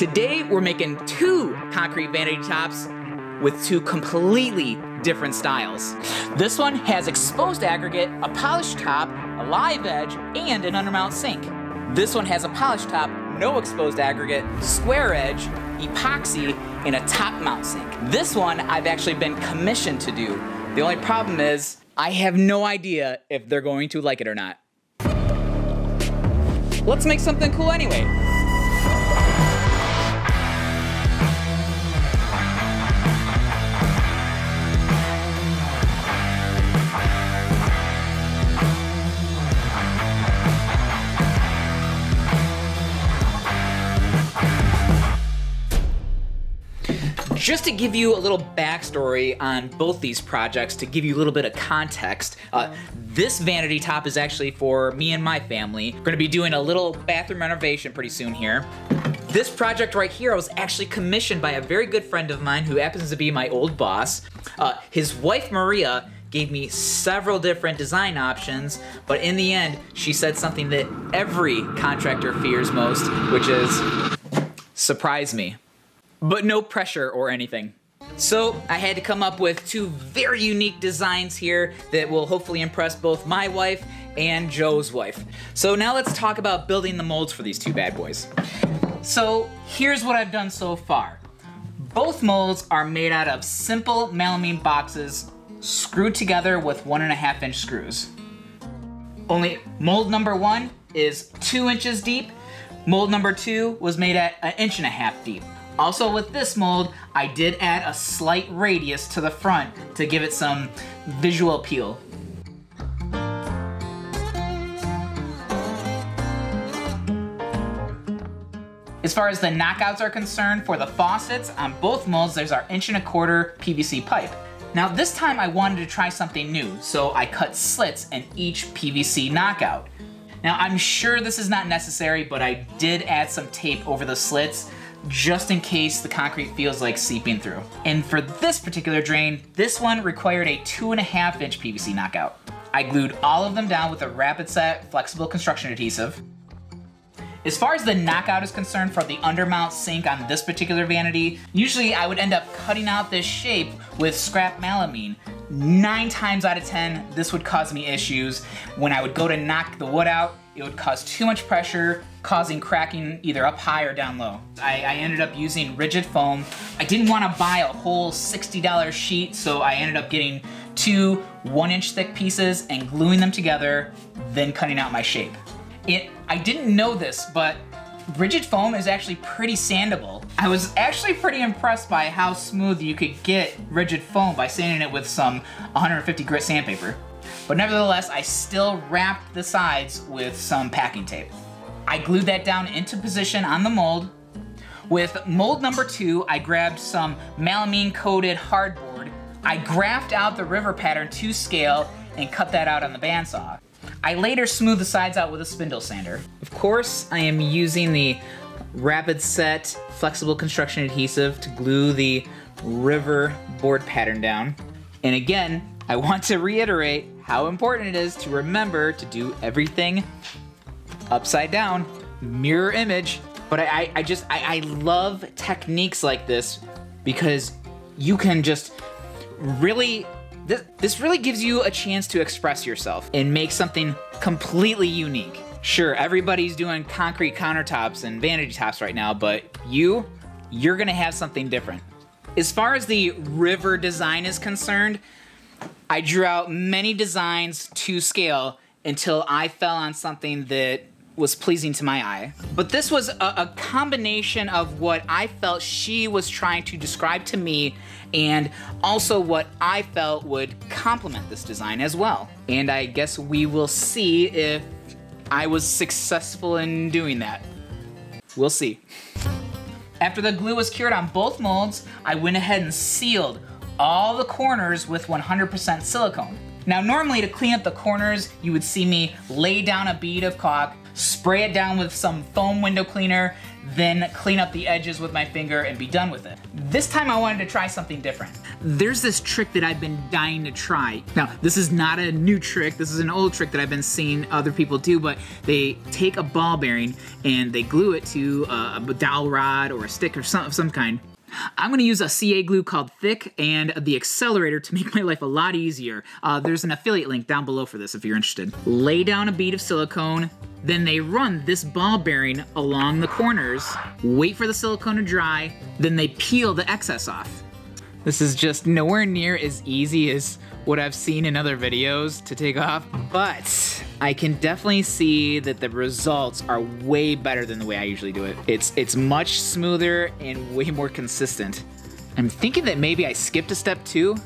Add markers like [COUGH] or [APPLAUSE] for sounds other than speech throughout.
Today we're making two concrete vanity tops with two completely different styles. This one has exposed aggregate, a polished top, a live edge, and an undermount sink. This one has a polished top, no exposed aggregate, square edge, epoxy, and a top mount sink. This one I've actually been commissioned to do. The only problem is I have no idea if they're going to like it or not. Let's make something cool anyway. Just to give you a little backstory on both these projects, to give you a little bit of context, uh, this vanity top is actually for me and my family. We're gonna be doing a little bathroom renovation pretty soon here. This project right here was actually commissioned by a very good friend of mine who happens to be my old boss. Uh, his wife, Maria, gave me several different design options, but in the end, she said something that every contractor fears most, which is surprise me but no pressure or anything. So I had to come up with two very unique designs here that will hopefully impress both my wife and Joe's wife. So now let's talk about building the molds for these two bad boys. So here's what I've done so far. Both molds are made out of simple melamine boxes screwed together with one and a half inch screws. Only mold number one is two inches deep. Mold number two was made at an inch and a half deep. Also with this mold, I did add a slight radius to the front to give it some visual appeal. As far as the knockouts are concerned, for the faucets, on both molds there's our inch and a quarter PVC pipe. Now this time I wanted to try something new, so I cut slits in each PVC knockout. Now I'm sure this is not necessary, but I did add some tape over the slits just in case the concrete feels like seeping through. And for this particular drain, this one required a two and a half inch PVC knockout. I glued all of them down with a rapid set flexible construction adhesive. As far as the knockout is concerned for the undermount sink on this particular vanity, usually I would end up cutting out this shape with scrap melamine. Nine times out of 10, this would cause me issues. When I would go to knock the wood out, it would cause too much pressure, causing cracking either up high or down low. I, I ended up using rigid foam. I didn't want to buy a whole $60 sheet, so I ended up getting two one inch thick pieces and gluing them together, then cutting out my shape. It, I didn't know this, but rigid foam is actually pretty sandable. I was actually pretty impressed by how smooth you could get rigid foam by sanding it with some 150 grit sandpaper. But nevertheless, I still wrapped the sides with some packing tape. I glued that down into position on the mold. With mold number two, I grabbed some melamine coated hardboard. I graphed out the river pattern to scale and cut that out on the bandsaw. I later smoothed the sides out with a spindle sander. Of course, I am using the Rapid Set flexible construction adhesive to glue the river board pattern down. And again, I want to reiterate how important it is to remember to do everything upside down, mirror image. But I, I just, I, I love techniques like this because you can just really, this, this really gives you a chance to express yourself and make something completely unique. Sure, everybody's doing concrete countertops and vanity tops right now, but you, you're gonna have something different. As far as the river design is concerned, I drew out many designs to scale until I fell on something that was pleasing to my eye. But this was a, a, combination of what I felt she was trying to describe to me and also what I felt would complement this design as well. And I guess we will see if I was successful in doing that. We'll see. After the glue was cured on both molds, I went ahead and sealed all the corners with 100% silicone. Now normally to clean up the corners, you would see me lay down a bead of caulk, spray it down with some foam window cleaner, then clean up the edges with my finger and be done with it. This time I wanted to try something different. There's this trick that I've been dying to try. Now, this is not a new trick, this is an old trick that I've been seeing other people do, but they take a ball bearing and they glue it to a, dowel rod or a stick or some, of some kind, I'm gonna use a CA glue called Thick and the accelerator to make my life a lot easier. Uh, there's an affiliate link down below for this if you're interested. Lay down a bead of silicone, then they run this ball bearing along the corners, wait for the silicone to dry, then they peel the excess off. This is just nowhere near as easy as what I've seen in other videos to take off, but I can definitely see that the results are way better than the way I usually do it. It's, it's much smoother and way more consistent. I'm thinking that maybe I skipped a step two.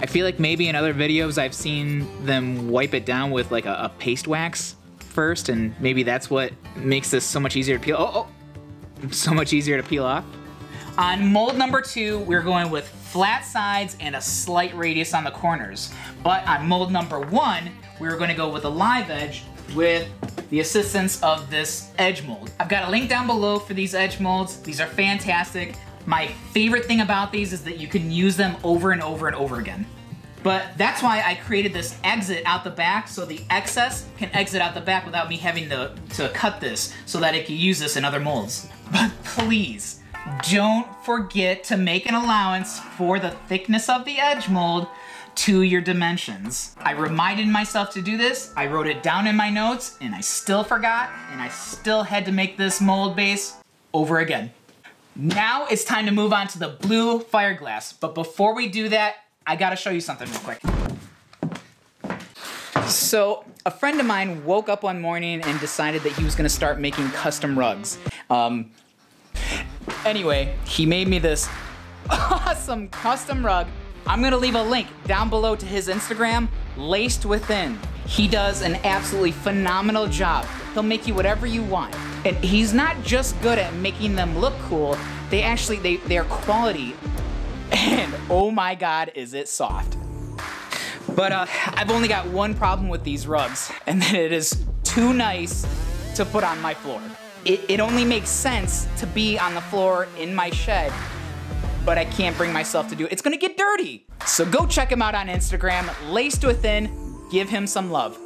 I feel like maybe in other videos I've seen them wipe it down with like a, a paste wax first, and maybe that's what makes this so much easier to peel. Oh, oh, so much easier to peel off. On mold number two, we're going with flat sides and a slight radius on the corners. But on mold number one, we're gonna go with a live edge with the assistance of this edge mold. I've got a link down below for these edge molds. These are fantastic. My favorite thing about these is that you can use them over and over and over again. But that's why I created this exit out the back so the excess can exit out the back without me having to, to cut this so that it can use this in other molds. But please, don't forget to make an allowance for the thickness of the edge mold to your dimensions. I reminded myself to do this, I wrote it down in my notes, and I still forgot, and I still had to make this mold base over again. Now it's time to move on to the blue fire glass, but before we do that, I gotta show you something real quick. So, a friend of mine woke up one morning and decided that he was gonna start making custom rugs. Um, Anyway, he made me this [LAUGHS] awesome custom rug. I'm gonna leave a link down below to his Instagram, Laced Within. He does an absolutely phenomenal job. He'll make you whatever you want. And he's not just good at making them look cool, they actually, they, they're quality. And oh my God, is it soft. But uh, I've only got one problem with these rugs, and that it is too nice to put on my floor it, it only makes sense to be on the floor in my shed, but I can't bring myself to do it. It's gonna get dirty. So go check him out on Instagram, Laced Within, give him some love.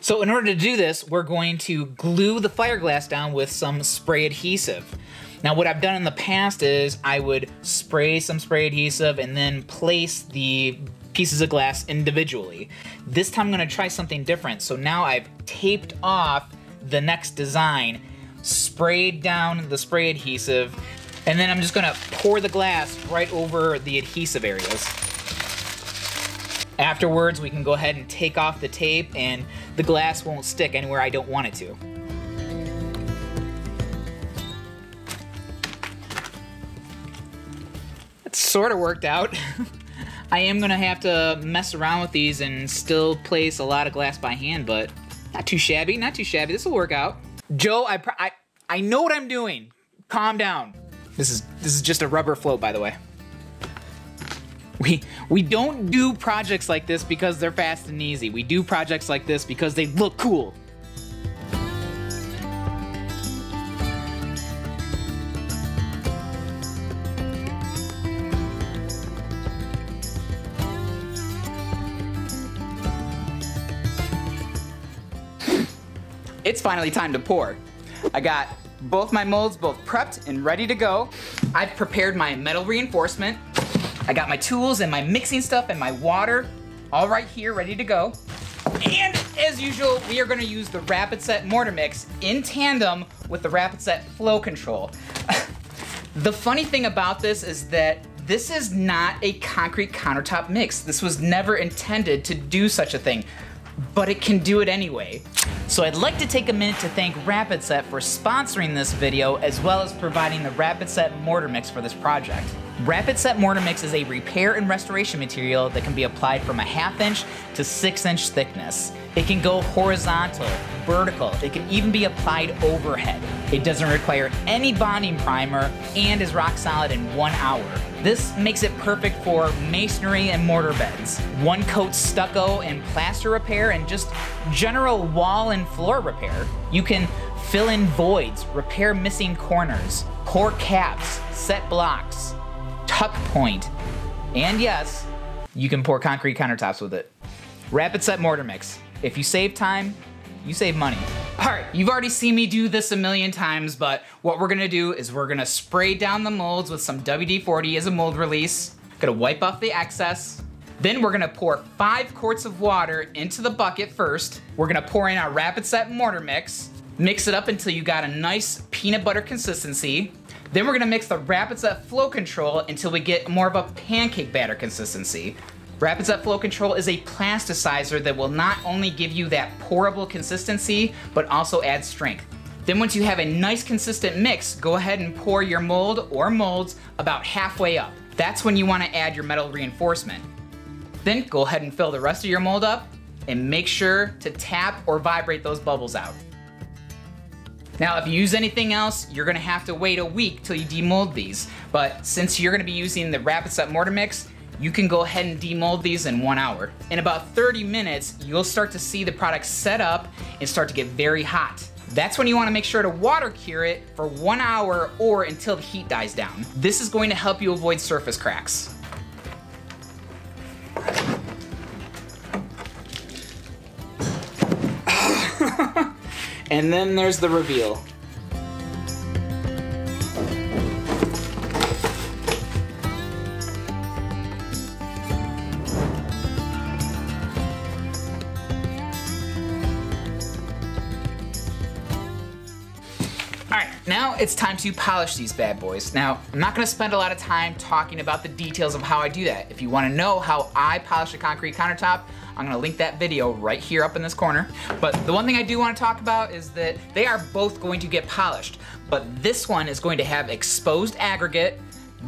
So in order to do this, we're going to glue the fire glass down with some spray adhesive. Now what I've done in the past is I would spray some spray adhesive and then place the pieces of glass individually. This time I'm gonna try something different. So now I've taped off the next design, sprayed down the spray adhesive, and then I'm just gonna pour the glass right over the adhesive areas. Afterwards, we can go ahead and take off the tape and the glass won't stick anywhere I don't want it to. It sort of worked out. [LAUGHS] I am gonna have to mess around with these and still place a lot of glass by hand, but not too shabby, not too shabby. This will work out. Joe, I, I, I know what I'm doing. Calm down. This is this is just a rubber float, by the way. We we don't do projects like this because they're fast and easy. We do projects like this because they look cool. it's finally time to pour. I got both my molds both prepped and ready to go. I've prepared my metal reinforcement. I got my tools and my mixing stuff and my water all right here ready to go. And as usual, we are gonna use the Rapid Set mortar mix in tandem with the Rapid Set flow control. [LAUGHS] the funny thing about this is that this is not a concrete countertop mix. This was never intended to do such a thing, but it can do it anyway. So I'd like to take a minute to thank Rapid Set for sponsoring this video as well as providing the Rapid Set mortar mix for this project. Rapid Set mortar mix is a repair and restoration material that can be applied from a half inch to six inch thickness. It can go horizontal, vertical, it can even be applied overhead. It doesn't require any bonding primer and is rock solid in one hour. This makes it perfect for masonry and mortar beds, one coat stucco and plaster repair, and just general wall and floor repair. You can fill in voids, repair missing corners, pour caps, set blocks, tuck point, and yes, you can pour concrete countertops with it. Rapid set mortar mix. If you save time, you save money. All right, you've already seen me do this a million times, but what we're gonna do is we're gonna spray down the molds with some WD-40 as a mold release. Gonna wipe off the excess. Then we're gonna pour five quarts of water into the bucket first. We're gonna pour in our rapid set mortar mix. Mix it up until you got a nice peanut butter consistency. Then we're gonna mix the rapid set flow control until we get more of a pancake batter consistency. Rapid Set Flow Control is a plasticizer that will not only give you that pourable consistency, but also add strength. Then once you have a nice consistent mix, go ahead and pour your mold or molds about halfway up. That's when you wanna add your metal reinforcement. Then go ahead and fill the rest of your mold up and make sure to tap or vibrate those bubbles out. Now, if you use anything else, you're gonna have to wait a week till you demold these. But since you're gonna be using the Rapid Set Mortar Mix, you can go ahead and demold these in one hour. In about 30 minutes, you'll start to see the product set up and start to get very hot. That's when you wanna make sure to water cure it for one hour or until the heat dies down. This is going to help you avoid surface cracks. [LAUGHS] and then there's the reveal. It's time to polish these bad boys. Now, I'm not gonna spend a lot of time talking about the details of how I do that. If you wanna know how I polish a concrete countertop, I'm gonna link that video right here up in this corner. But the one thing I do wanna talk about is that they are both going to get polished, but this one is going to have exposed aggregate,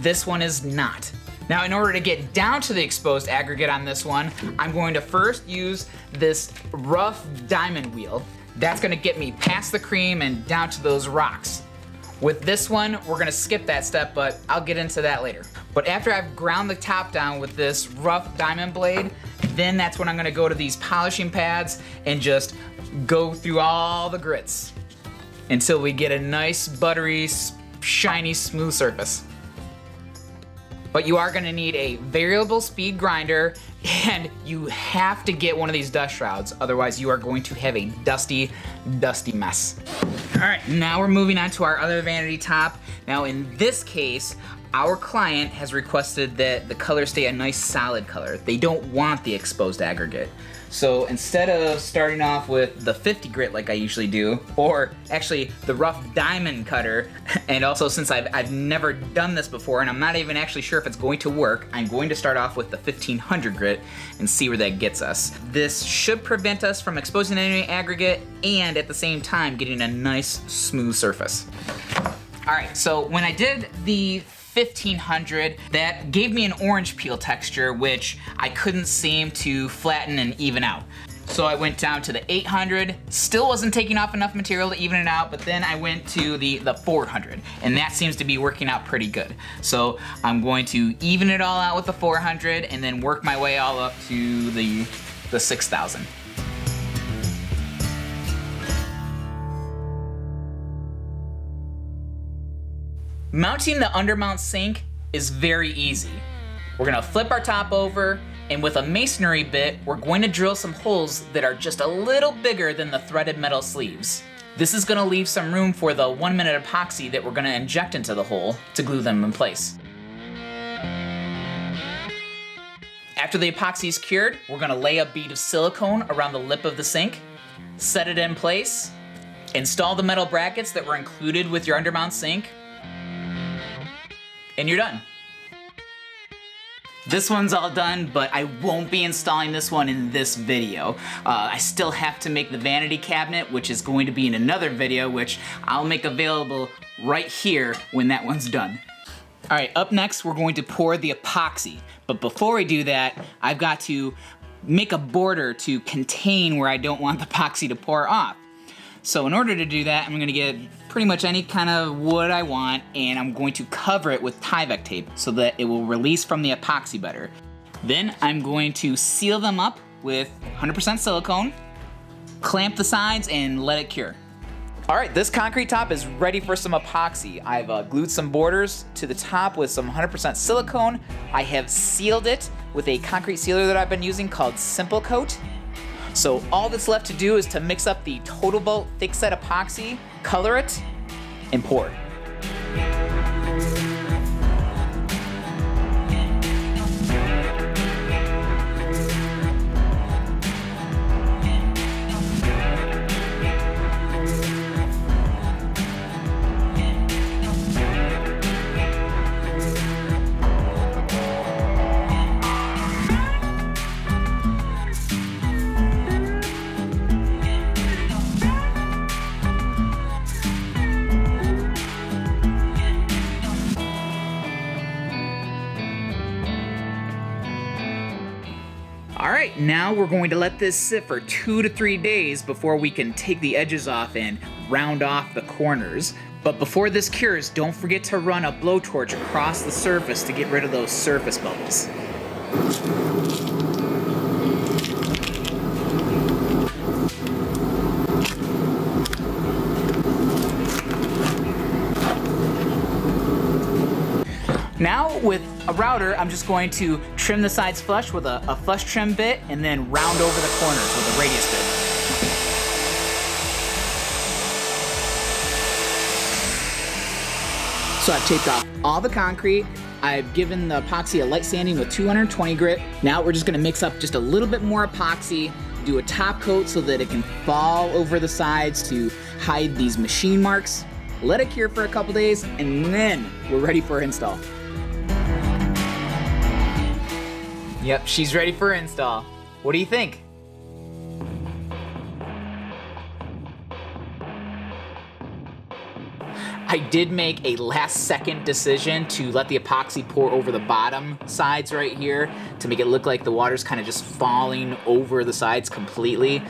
this one is not. Now in order to get down to the exposed aggregate on this one, I'm going to first use this rough diamond wheel. That's gonna get me past the cream and down to those rocks. With this one, we're gonna skip that step, but I'll get into that later. But after I've ground the top down with this rough diamond blade, then that's when I'm gonna go to these polishing pads and just go through all the grits until we get a nice, buttery, shiny, smooth surface. But you are gonna need a variable speed grinder and you have to get one of these dust shrouds, otherwise you are going to have a dusty, dusty mess. All right, now we're moving on to our other vanity top. Now in this case, our client has requested that the color stay a nice solid color. They don't want the exposed aggregate. So instead of starting off with the 50 grit like I usually do, or actually the rough diamond cutter, [LAUGHS] and also since I've, I've never done this before and I'm not even actually sure if it's going to work, I'm going to start off with the 1500 grit and see where that gets us. This should prevent us from exposing any aggregate and at the same time getting a nice smooth surface. All right, so when I did the 1500 that gave me an orange peel texture which I couldn't seem to flatten and even out. So I went down to the 800, still wasn't taking off enough material to even it out, but then I went to the, the 400, and that seems to be working out pretty good. So I'm going to even it all out with the 400 and then work my way all up to the, the 6000. Mounting the undermount sink is very easy. We're gonna flip our top over and with a masonry bit, we're going to drill some holes that are just a little bigger than the threaded metal sleeves. This is gonna leave some room for the one minute epoxy that we're gonna inject into the hole to glue them in place. After the epoxy is cured, we're gonna lay a bead of silicone around the lip of the sink, set it in place, install the metal brackets that were included with your undermount sink, and you're done. This one's all done, but I won't be installing this one in this video. Uh, I still have to make the vanity cabinet, which is going to be in another video, which I'll make available right here when that one's done. All right, up next, we're going to pour the epoxy. But before we do that, I've got to make a border to contain where I don't want the epoxy to pour off. So in order to do that, I'm gonna get pretty much any kind of wood I want and I'm going to cover it with Tyvek tape so that it will release from the epoxy better. Then I'm going to seal them up with 100% silicone, clamp the sides and let it cure. All right, this concrete top is ready for some epoxy. I've uh, glued some borders to the top with some 100% silicone. I have sealed it with a concrete sealer that I've been using called Simple Coat. So all that's left to do is to mix up the Total Boat thick set epoxy, color it, and pour. All now we're going to let this sit for two to three days before we can take the edges off and round off the corners. But before this cures, don't forget to run a blowtorch across the surface to get rid of those surface bubbles. Now with a router, I'm just going to trim the sides flush with a, a flush trim bit and then round over the corners with a radius bit. So I've taped off all the concrete. I've given the epoxy a light sanding with 220 grit. Now we're just gonna mix up just a little bit more epoxy, do a top coat so that it can fall over the sides to hide these machine marks. Let it cure for a couple days, and then we're ready for install. Yep, she's ready for install. What do you think? I did make a last second decision to let the epoxy pour over the bottom sides right here to make it look like the water's kind of just falling over the sides completely.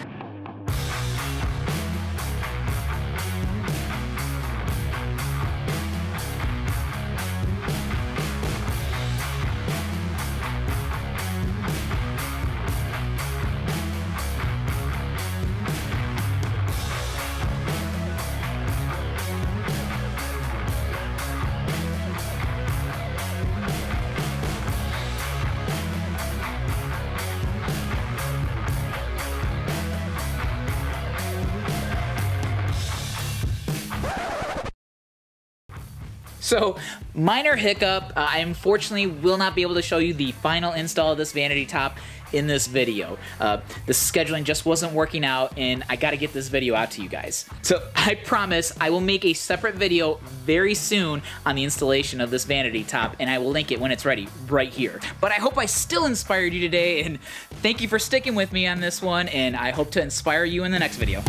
So, minor hiccup. Uh, I unfortunately will not be able to show you the final install of this vanity top in this video. Uh, the scheduling just wasn't working out and I gotta get this video out to you guys. So [LAUGHS] I promise I will make a separate video very soon on the installation of this vanity top and I will link it when it's ready right here. But I hope I still inspired you today and thank you for sticking with me on this one and I hope to inspire you in the next video.